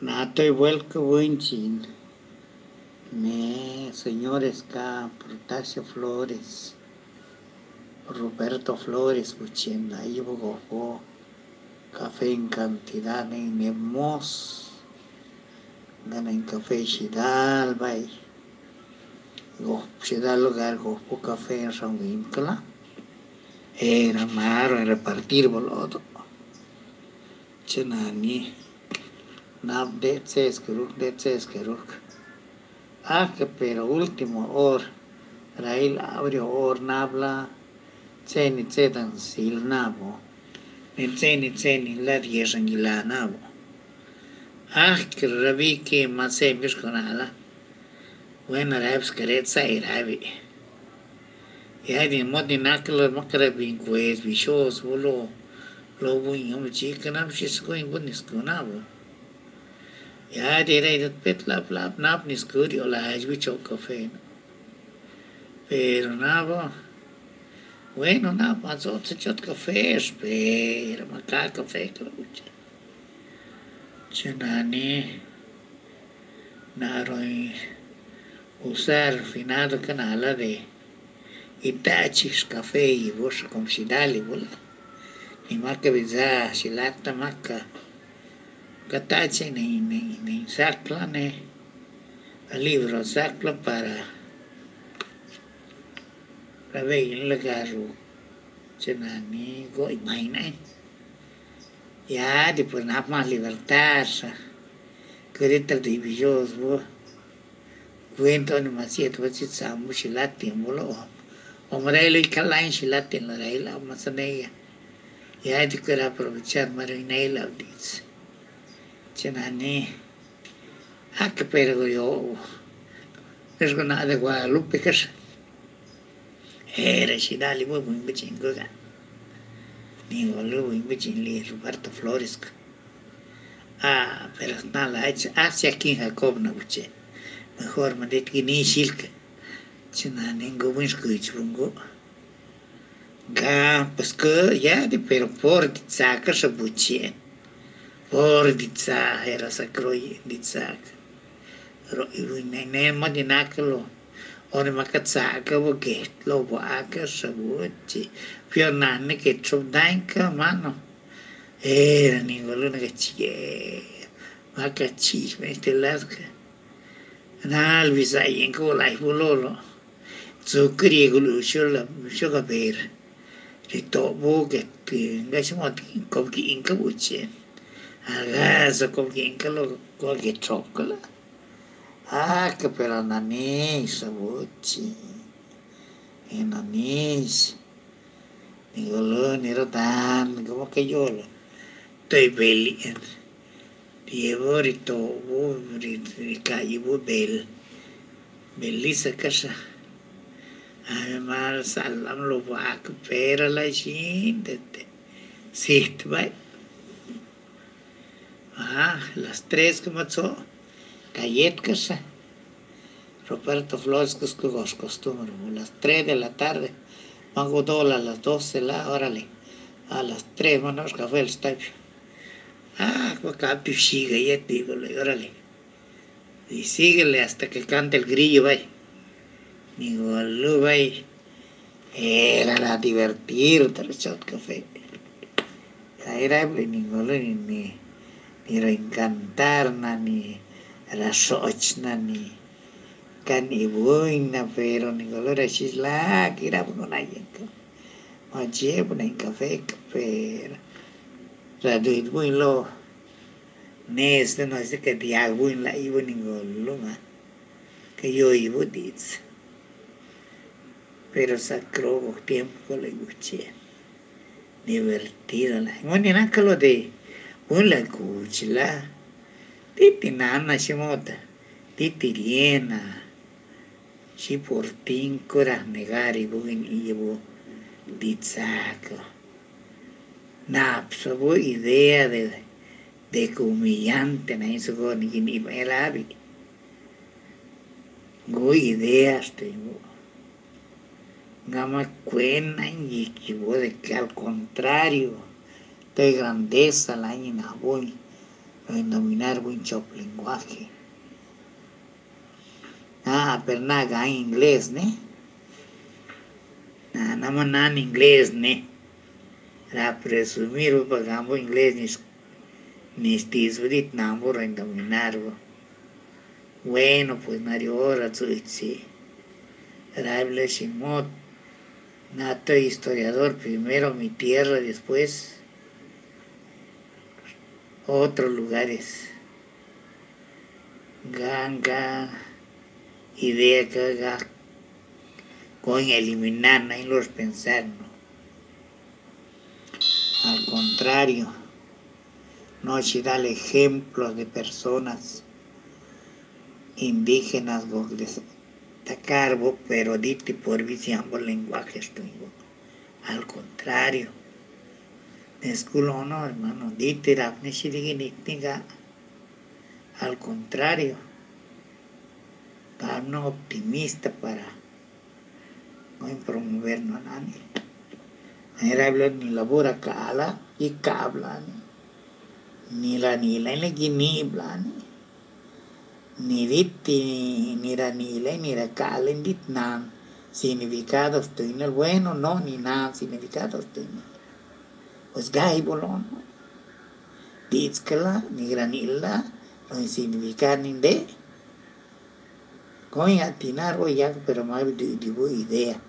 Natoy vuelco winchin. Me, señores, acá, Protasio Flores, Roberto Flores, Buchenda, Gojo, café en cantidad en hermoso, gana en café Chidal, bay, Chidal lugar, go café en San Winkla, era malo en repartir bolodo, chenani, nam detse eskeruk, detse eskeruk, hasta pero último or, rail abrio or nabla, tseni tsetan sil nabo, ni tseni tseni la diesan y la nabo. Ahk rabi ki masem yushkonala, wena rabs karetsa y rabi. Y hay de modi nakal makarabin kwez bishos, bolo, lo bun yom chikanam shiskoin buniskunabo. Ja, det är ett betlarflapp. Nappen är skudd och läge vid tjockkafén. Pero nabo. Bueno, nabo, han sålt sig tjockkafé. Espera, man kan kafé klucha. Tjenani. Naroi. Usar finado canala de Itachis café y vos como si dale, bola. Ni más catarsi nei, nei, nei sacla, né? al libro sacla para la vei in legaru c'è un amico e mai ne e eh. ya, di per una libertas. libertà che detta di vigioso quento non tu ci siamo ci latti in volo o morei lui calain ci latti in la reila o ma ya, di quella provvicciare ma rinei Chenani, ah, que pero yo, es que nada de Guadalupe, que es, era Shidali, muy muy bichin, goga, ni Guadalupe, muy bichin, li Roberto Flores, ah, pero nada, hacia aquí Jacob, no, buche, mejor me dit que ni shilka, Chenani, go, muy escucho, bungo, ga, pues que ya, pero por sacar se buche, Pordica era sa kroi dicak. Ro iwi neng neng ma di nakalo. Ore makatsa ka wo get lo wo aka sa wo chi. Pio nanne ke chop dain ka mano. Era ningolo na ka chi. Ma ka chi me te larka. Na alvisa yen ko lai bulolo. Zuccheri e glucio la glucio capere. Rito bo che nga shmo tin kop ki in. Arrasa com quem que lo coge chocolate. Ah, que pela nanis, abuti. E nanis. Nigo lo, nero tan, como que yo lo. Tu e belli. Die rito, to, vu, vri, vri, kai, vu, bel. Bellissa casa. Ay, mar, salam lo va, que pera la gente. Sit, vai. Ah, las tres que mató, Cayet casa. Roberto Flores que es costumbre, las tres de la tarde, Mango Dola a las doce, la, órale, a las tres, manos café el stapio. Ah, acá sigue, ya digo, órale. Y síguele hasta que cante el grillo, vaya. Digo, lu, vaya. Era la divertir, te shot café. Era ningún ni ni reencantar ni la sochna ni kan ibuin na pero ni color chisla kira pun aja ke maje pun en café duit buin lo nes de no sé que dia buin la ibu ni golo ma que yo ibu dice pero sacro tiempo con la ibuche divertida la bueno ni lo de Ula kuchla, titi nana shimota, titi liena, shi portin kura negari bugin ibu ditzako. Napso bu idea de, de que humillante na eso con el abi. Go ideas tengo. Gama cuena y de que al contrario, de grandeza la ina boy en dominar buen chop lenguaje. Ah, pero nada en inglés, ¿ne? Nada, nada más inglés, ¿ne? Para presumir, pagamos inglés, ni ni stisvrit nambur en dominar, Bueno, pues Mario ahora sí. Raibler Shimot, nato historiador, primero mi tierra, después otros lugares. Ganga, idea que con eliminar, en los pensar. Al contrario, no se da ejemplos de personas indígenas carbo, pero dite por visión lenguajes. Al contrario, esculo no, hermano, al contrario, no optimista para no promovernos a nadie. Era hablar ni la bura cala y cabla, ni la ni la ni la ni ni ditti, ni ra nile, ni ra calen, dit nan, significados el bueno, no, ni nan, significados tiene. Pues gai bolon, ditskala, ni granilla, no significa ni de. Con atinar, ya, pero más digo idea.